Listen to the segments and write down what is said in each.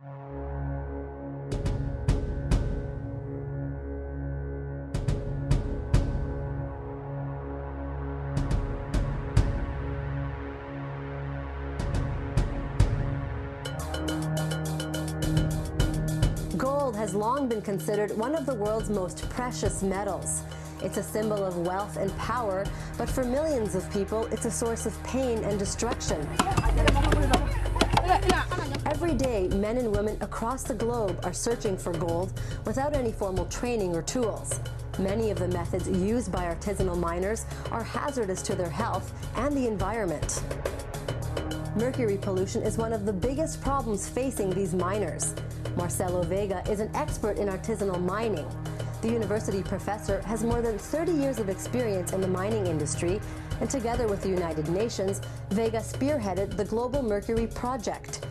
Gold has long been considered one of the world's most precious metals. It's a symbol of wealth and power, but for millions of people, it's a source of pain and destruction. Every day, men and women across the globe are searching for gold without any formal training or tools. Many of the methods used by artisanal miners are hazardous to their health and the environment. Mercury pollution is one of the biggest problems facing these miners. Marcello Veiga is an expert in artisanal mining. The university professor has more than 30 years of experience in the mining industry, and together with the United Nations, Veiga spearheaded the Global Mercury Project.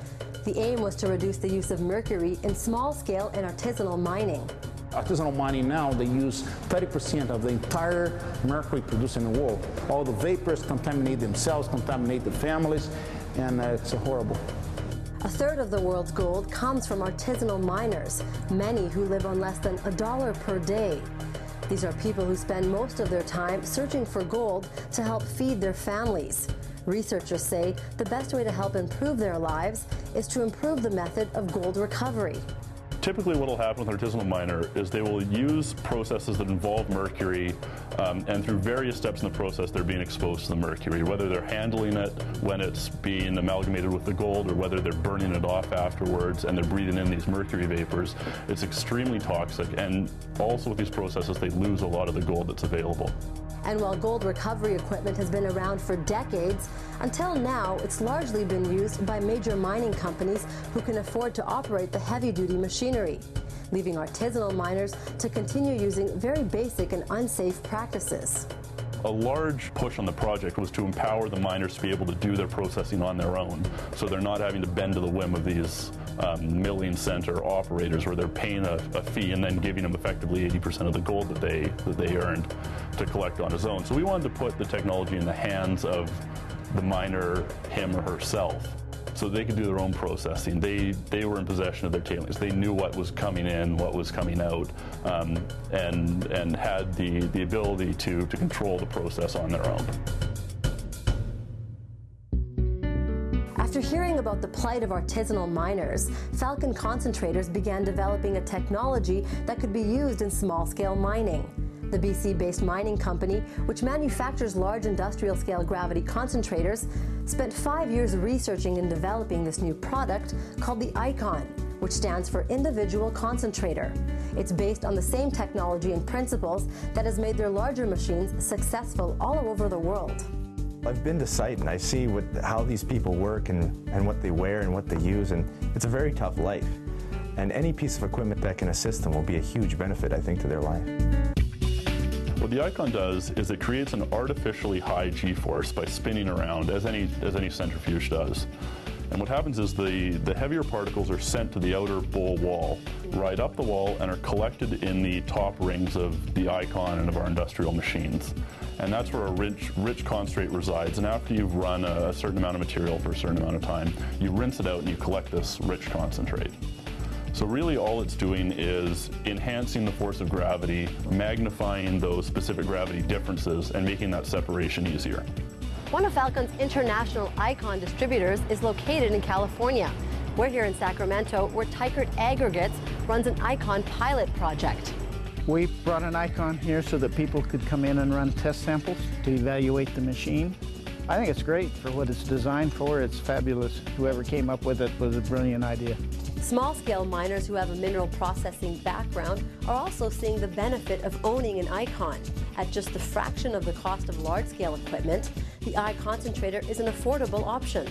The aim was to reduce the use of mercury in small scale and artisanal mining. Artisanal mining now, they use 30% of the entire mercury produced in the world. All the vapors contaminate themselves, contaminate the families, and uh, it's horrible. A third of the world's gold comes from artisanal miners, many who live on less than a dollar per day. These are people who spend most of their time searching for gold to help feed their families. Researchers say the best way to help improve their lives is to improve the method of gold recovery. Typically what will happen with an artisanal miner is they will use processes that involve mercury um, and through various steps in the process they're being exposed to the mercury, whether they're handling it when it's being amalgamated with the gold or whether they're burning it off afterwards and they're breathing in these mercury vapors. It's extremely toxic and also with these processes they lose a lot of the gold that's available. And while gold recovery equipment has been around for decades, until now it's largely been used by major mining companies who can afford to operate the heavy-duty machinery, leaving artisanal miners to continue using very basic and unsafe practices. A large push on the project was to empower the miners to be able to do their processing on their own, so they're not having to bend to the whim of these um, milling center operators where they're paying a, a, fee and then giving them effectively 80% of the gold that they, that they earned to collect on his own. So we wanted to put the technology in the hands of the miner, him or herself, so they could do their own processing. They, they were in possession of their tailings. They knew what was coming in, what was coming out, um, and, and had the, the ability to, to control the process on their own. After hearing about the plight of artisanal miners, Falcon Concentrators began developing a technology that could be used in small-scale mining. The BC-based mining company, which manufactures large industrial-scale gravity concentrators, spent five years researching and developing this new product called the ICON, which stands for Individual Concentrator. It's based on the same technology and principles that has made their larger machines successful all over the world. I've been to site and I see what, how these people work and, and what they wear and what they use, and it's a very tough life. And any piece of equipment that can assist them will be a huge benefit, I think, to their life. What the Icon does is it creates an artificially high G-force by spinning around, as any, as any centrifuge does. And what happens is the, the heavier particles are sent to the outer bowl wall, right up the wall, and are collected in the top rings of the Icon and of our industrial machines. And that's where a rich, rich concentrate resides. And after you've run a, a certain amount of material for a certain amount of time, you rinse it out and you collect this rich concentrate. So really all it's doing is enhancing the force of gravity, magnifying those specific gravity differences, and making that separation easier. One of Falcon's international icon distributors is located in California. We're here in Sacramento, where Teichert Aggregates runs an icon pilot project. We brought an icon here so that people could come in and run test samples to evaluate the machine. I think it's great for what it's designed for. It's fabulous. Whoever came up with it was a brilliant idea. Small-scale miners who have a mineral processing background are also seeing the benefit of owning an icon. At just the fraction of the cost of large-scale equipment, the iConcentrator is an affordable option.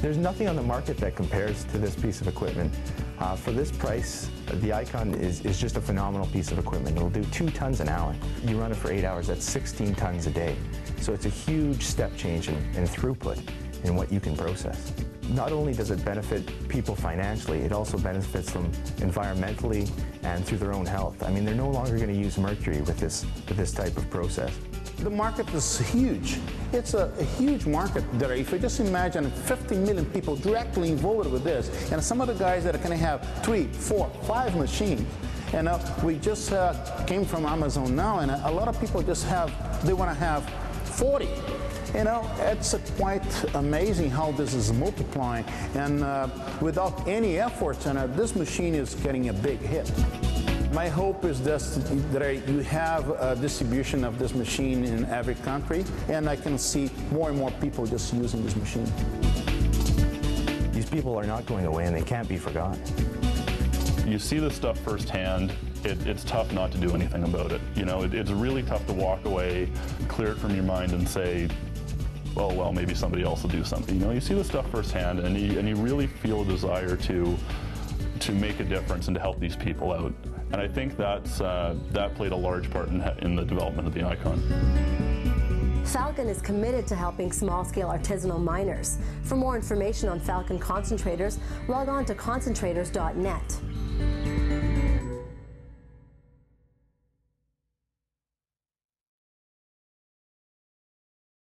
There's nothing on the market that compares to this piece of equipment. Uh, for this price, the Icon is, is just a phenomenal piece of equipment. It'll do two tons an hour. You run it for eight hours, that's 16 tons a day. So it's a huge step change in, in throughput in what you can process. Not only does it benefit people financially, it also benefits them environmentally and through their own health. I mean, they're no longer going to use mercury with this, with this type of process. The market is huge. It's a, a, huge market there. If you just imagine 50 million people directly involved with this, and some of the guys that are going to have three, four, five machines, and uh, we just uh, came from Amazon now, and a lot of people just have, they want to have 40. You know, it's uh, quite amazing how this is multiplying, and uh, without any effort, and uh, this machine is getting a big hit. My hope is this, that you have a distribution of this machine in every country, and I can see more and more people just using this machine. These people are not going away, and they can't be forgotten. You see this stuff firsthand. It, it's tough not to do anything about it. You know, it, it's really tough to walk away, clear it from your mind, and say, oh well, maybe somebody else will do something. You know, you see this stuff firsthand, and you, and you really feel a desire to to make a difference and to help these people out. And I think that's, uh, that played a large part in, in the development of the icon. Falcon is committed to helping small-scale artisanal miners. For more information on Falcon concentrators, log on to concentrators.net.